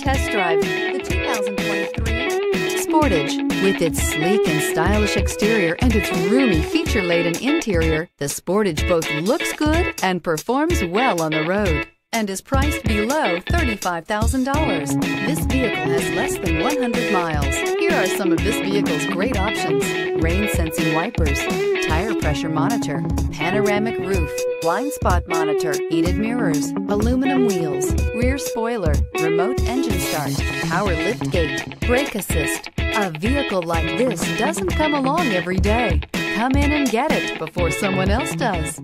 test drive the 2023 Sportage. With its sleek and stylish exterior and its roomy feature-laden interior, the Sportage both looks good and performs well on the road and is priced below $35,000. This vehicle has less than 100 miles. Here are some of this vehicle's great options. Rain sensing wipers, tire pressure monitor, panoramic roof, blind spot monitor, heated mirrors, aluminum wheels, rear spoiler, remote engine start, power lift gate, brake assist. A vehicle like this doesn't come along every day. Come in and get it before someone else does.